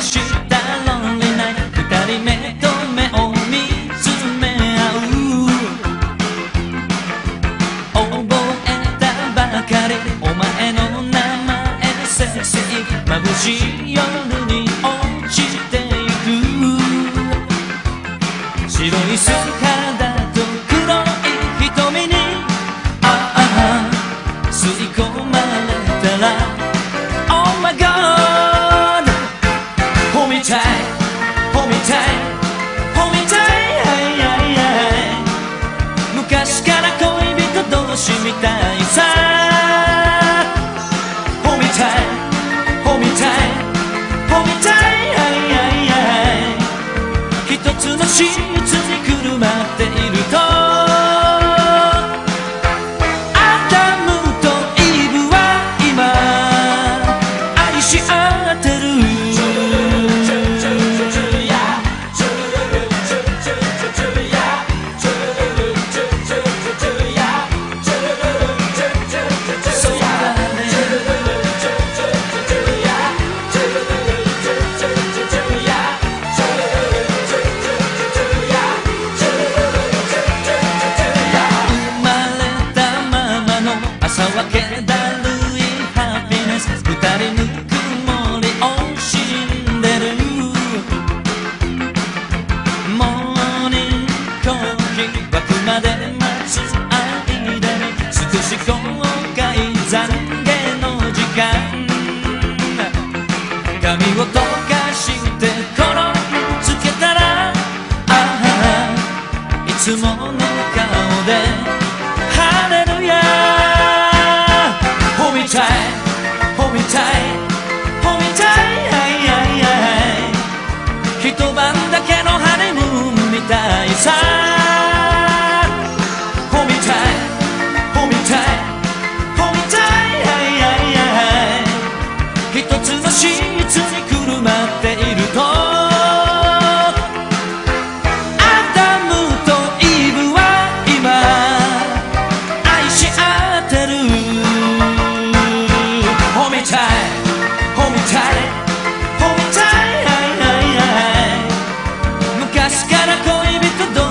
チ二人目と目を見つめ合う覚えたばかりお前の名前セクシーぶしい夜に落ちていく白い姿心之懺悔の時間。髪を溶かして転んつけたらああいつも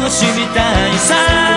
しみたいさ